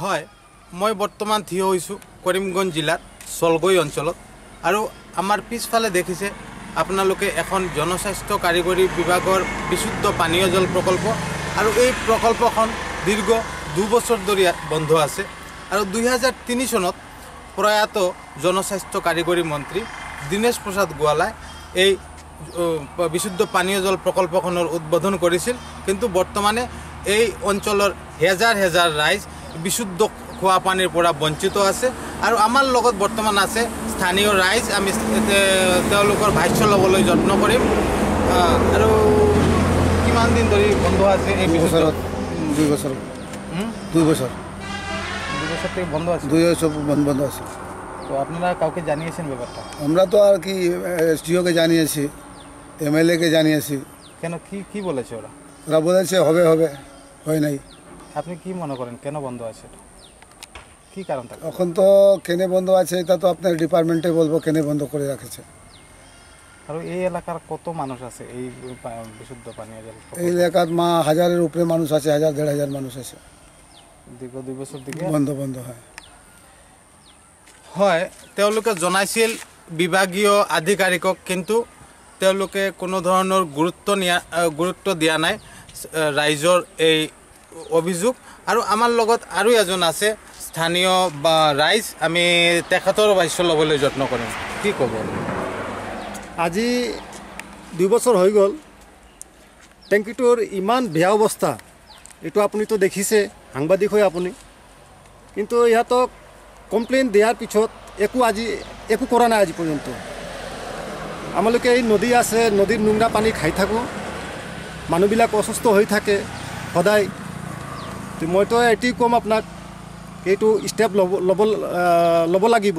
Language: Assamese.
হয় মই বৰ্তমান থিয় হৈছোঁ কৰিমগঞ্জ জিলাত চলগৈ অঞ্চলত। আৰু আমাৰ পিছফালে দেখিছে আপোনালোকে এখন জনস্বাস্থ্য কাৰিকৰী বিভাগৰ বিশুদ্ধ পানীয় জল প্ৰকল্প আৰু এই প্ৰকল্পখন দীৰ্ঘ দুবছৰ ধৰি বন্ধ আছে। আৰু তিনি চনত প্ৰয়াত জনস্বাস্থ্য কাৰিকৰী মন্ত্ৰী দীনেশ প্ৰসাদ গোৱালাই এই বিশুদ্ধ পানীয় জল প্ৰকল্পখনৰ উদ্বোধন কৰিছিল। কিন্তু বৰ্তমানে এই অঞ্চলৰ হেজাৰ হেজাৰ ৰাইজ বিশুদ্ধ খোৱা পানীৰ পৰা বঞ্চিত আছে আৰু আমাৰ লগত বৰ্তমান আছে স্থানীয় ৰাইজ। আমি তেওঁলোকৰ ভাষ্য ল'বলৈ যত্ন কৰিম। আৰু কিমান দিন ধৰি বন্ধ আছে এই বছৰত দুই বছর হুম? দুই বছর দুই বছর থেকে বন্ধ আছে? দুই বছর বন্ধ বন্ধ আছে। তো আপনারা কাউকে জানিয়েছেন ব্যাপারটা? আমরা তো আর কি এসডিওকে জানিয়েছি এমএলএকে জানিয়েছি। কেন কি কি বলেছে ওরা? ওরা বলেছে হবে হবে হয় নাই। আপনি কি মনে করেন কেন বন্ধ আছে এটা? কি কারণ থাকে এখন তো কেনে বন্ধ আছে এটা তো আপনার ডিপার্টমেন্টে বলব কেনে বন্ধ করে রাখেছে। আর এই এলাকার কত মানুষ আছে এই বিশুদ্ধ পানীয় জল এই এলাকার মা হাজারের উপরে মানুষ আছে হাজার দেড় হাজার মানুষ আছে। দীর্ঘ দুই বছর দিকে? বন্ধ বন্ধ হয়। হয় তেওঁলোকে জনাইছিল বিভাগীয় আধিকাৰিকক কিন্তু তেওঁলোকে কোনো ধৰণৰ গুৰুত্ব নিয়া গুৰুত্ব দিয়া নাই। ৰাইজৰ এই অভিযোগ। আৰু আমাৰ লগত আৰু এজন আছে স্থানীয় বা ৰাইজ আমি তেখেতৰ ভাষ্য ল'বলৈ যত্ন কৰিম। কি ক'ব? আজি দুই বছৰ হৈ গ'ল। টেংকিটোৰ ইমান বেয়া অৱস্থা। এইটো আপুনিতো দেখিছে সাংবাদিক হৈ আপুনি। কিন্তু ইহঁতক কমপ্লেইন দিয়াৰ পিছত একো আজি একো কৰা নাই আজি পৰ্যন্ত। আমালোকে এই নদী আছে নদীৰ নোংৰা পানী খাই থাকোঁ। মানুহবিলাক অসুস্থ হৈ থাকে। সদায় মইতো এটি ক'ম আপোনাক এইটো ষ্টেপ ল'ব ল'ব ল'ব লাগিব।